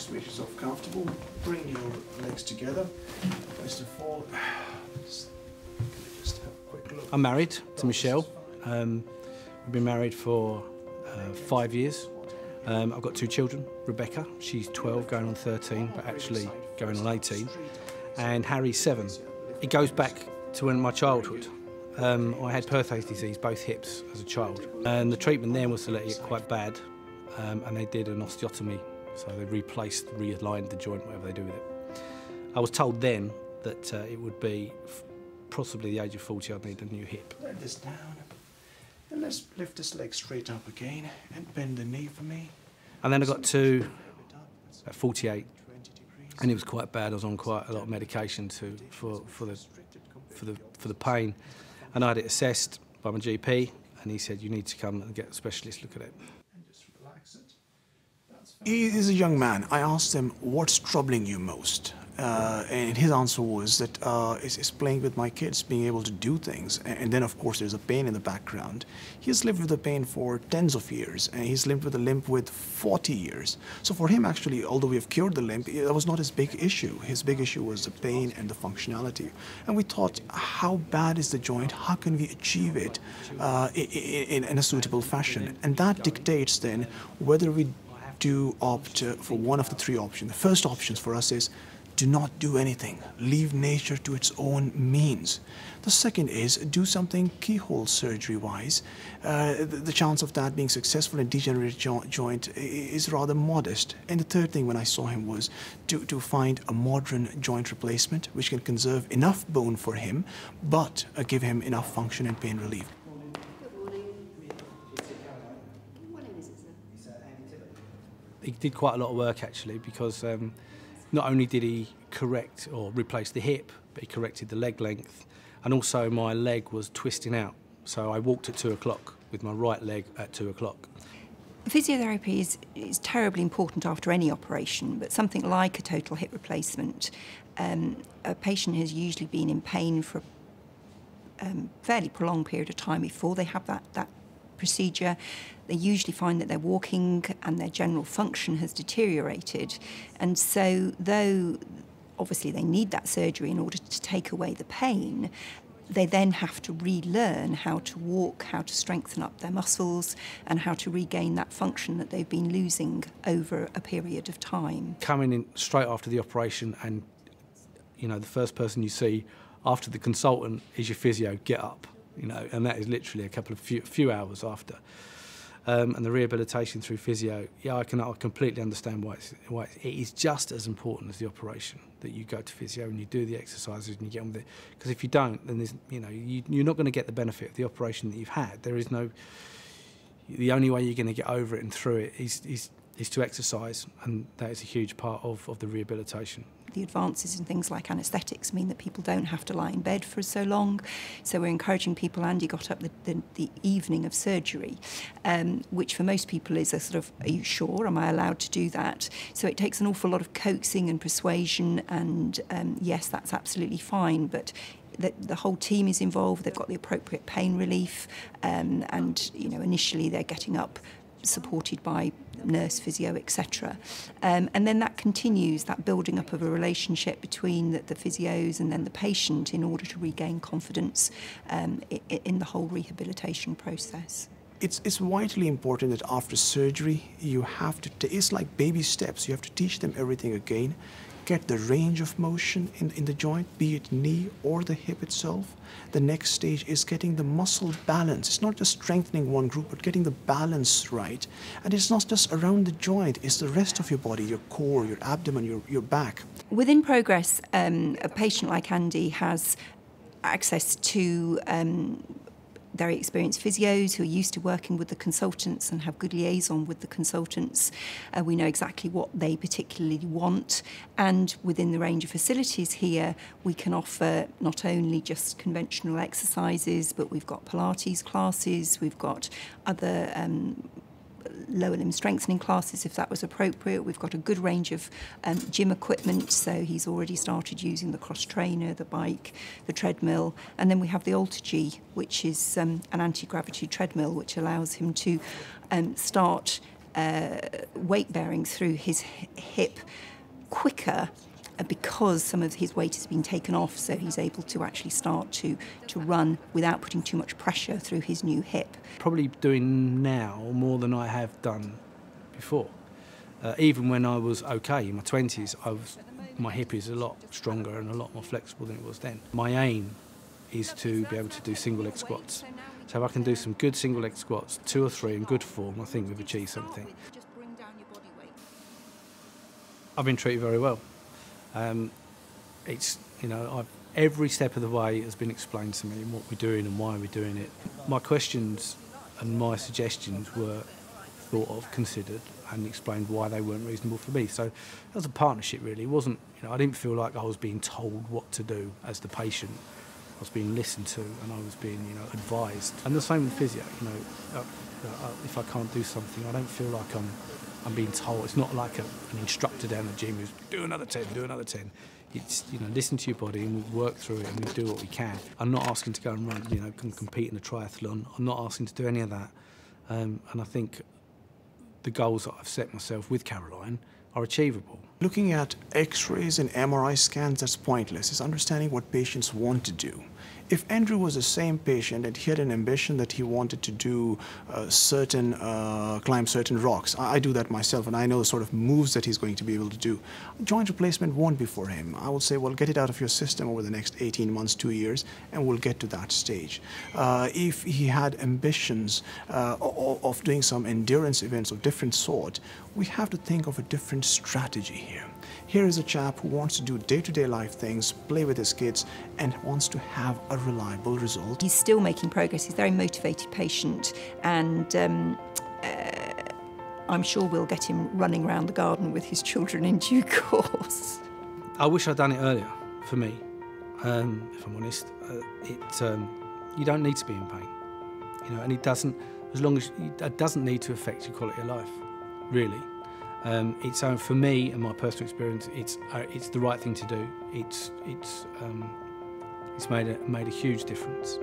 Just make yourself comfortable. Bring your legs together. First of all. I'm married to Michelle. Um, we've been married for uh, five years. Um, I've got two children. Rebecca, she's 12, going on 13, but actually going on 18. And Harry's seven. It goes back to when my childhood. Um, I had Perthes disease, both hips, as a child. And the treatment then was to let it get quite bad, um, and they did an osteotomy. So they replaced, realigned the joint, whatever they do with it. I was told then that uh, it would be f- possibly the age of 40, I'd need a new hip. Let this down. And let's lift this leg straight up again and bend the knee for me. And then I got to at 48, and it was quite bad. I was on quite a lot of medication to, for, for, the, for, the, for the pain. And I had it assessed by my GP, and he said, You need to come and get a specialist look at it. And just relax it. He is a young man. I asked him, What's troubling you most? Uh, and his answer was that uh, it's, it's playing with my kids, being able to do things. And, then, of course, there's a pain in the background. He's lived with the pain for tens of years, and he's lived with a limp with 40 years. So for him, actually, although we have cured the limp, that was not his big issue. His big issue was the pain and the functionality. And we thought, how bad is the joint? How can we achieve it uh, in, in a suitable fashion? And that dictates then whether we do opt uh, for one of the three options. The first option for us is do not do anything. Leave nature to its own means. The second is do something keyhole surgery wise. Uh, the, the chance of that being successful in degenerated jo- joint is rather modest. And the third thing when I saw him was to, to find a modern joint replacement which can conserve enough bone for him but uh, give him enough function and pain relief. He did quite a lot of work actually because um, not only did he correct or replace the hip, but he corrected the leg length, and also my leg was twisting out. So I walked at two o'clock with my right leg at two o'clock. Physiotherapy is, is terribly important after any operation, but something like a total hip replacement, um, a patient has usually been in pain for a um, fairly prolonged period of time before they have that, that procedure. They usually find that their walking and their general function has deteriorated. And so, though obviously they need that surgery in order to take away the pain, they then have to relearn how to walk, how to strengthen up their muscles, and how to regain that function that they've been losing over a period of time. Coming in straight after the operation, and you know the first person you see after the consultant is your physio. Get up, you know, and that is literally a couple of few, few hours after. Um, and the rehabilitation through physio, yeah, I can I completely understand why, it's, why it is just as important as the operation that you go to physio and you do the exercises and you get on with it. Because if you don't, then there's, you know you, you're not going to get the benefit of the operation that you've had. There is no. The only way you're going to get over it and through it is is, is to exercise, and that is a huge part of, of the rehabilitation. The advances in things like anaesthetics mean that people don't have to lie in bed for so long. So we're encouraging people. Andy got up the, the, the evening of surgery, um, which for most people is a sort of, are you sure? Am I allowed to do that? So it takes an awful lot of coaxing and persuasion. And um, yes, that's absolutely fine. But the, the whole team is involved. They've got the appropriate pain relief, um, and you know initially they're getting up supported by nurse, physio, etc. Um, and then that continues, that building up of a relationship between the, the physios and then the patient in order to regain confidence um, in, the whole rehabilitation process. It's, it's vitally important that after surgery, you have to, it's like baby steps. You have to teach them everything again, get the range of motion in, in the joint, be it knee or the hip itself. The next stage is getting the muscle balance. It's not just strengthening one group, but getting the balance right. And it's not just around the joint, it's the rest of your body, your core, your abdomen, your, your back. Within Progress, um, a patient like Andy has access to um, very experienced physios who are used to working with the consultants and have good liaison with the consultants. Uh, we know exactly what they particularly want. And within the range of facilities here, we can offer not only just conventional exercises, but we've got Pilates classes, we've got other um, lower limb strengthening classes if that was appropriate. We've got a good range of um, gym equipment, so he's already started using the cross trainer, the bike, the treadmill, and then we have the AlterG, which is um, an anti gravity treadmill, which allows him to um, start uh, weight bearing through his hip quicker because some of his weight has been taken off, so he's able to actually start to, to run without putting too much pressure through his new hip. Probably doing now more than I have done before. Uh, even when I was okay in my 20s, I was, my hip is a lot stronger and a lot more flexible than it was then. My aim is to be able to do single leg squats. So if I can do some good single leg squats, two or three in good form, I think we've achieved something. I've been treated very well. Um, it's you know I've, every step of the way has been explained to me and what we're doing and why we're doing it. My questions and my suggestions were thought of, considered, and explained why they weren't reasonable for me. So it was a partnership really. It wasn't you know I didn't feel like I was being told what to do as the patient. I was being listened to and I was being you know advised. And the same with physio. You know, uh, uh, if I can't do something, I don't feel like I'm I'm being told. It's not like a, an instructor down the gym who's do another 10, do another 10. It's, you know, listen to your body and we work through it and we do what we can. I'm not asking to go and run, you know, compete in a triathlon. I'm not asking to do any of that. Um, and I think the goals that I've set myself with Caroline are achievable. Looking at x-rays and MRI scans, that's pointless. It's understanding what patients want to do. If Andrew was the same patient and he had an ambition that he wanted to do uh, certain, uh, climb certain rocks, I, I, do that myself and I know the sort of moves that he's going to be able to do. Joint replacement won't be for him. I will say, well, get it out of your system over the next 18 months, two years, and we'll get to that stage. Uh, if he had ambitions uh, of doing some endurance events of different sort, we have to think of a different strategy here. Here is a chap who wants to do day-to-day life things, play with his kids, and wants to have a reliable result. He's still making progress. He's a very motivated patient, and um, uh, I'm sure we'll get him running around the garden with his children in due course. I wish I'd done it earlier, for me, um, if I'm honest. Uh, it, um, you don't need to be in pain, you know, and it doesn't, as long as, it doesn't need to affect your quality of life, really. Um, it's uh, for me and my personal experience. It's uh, it's the right thing to do. It's it's um, it's made a made a huge difference.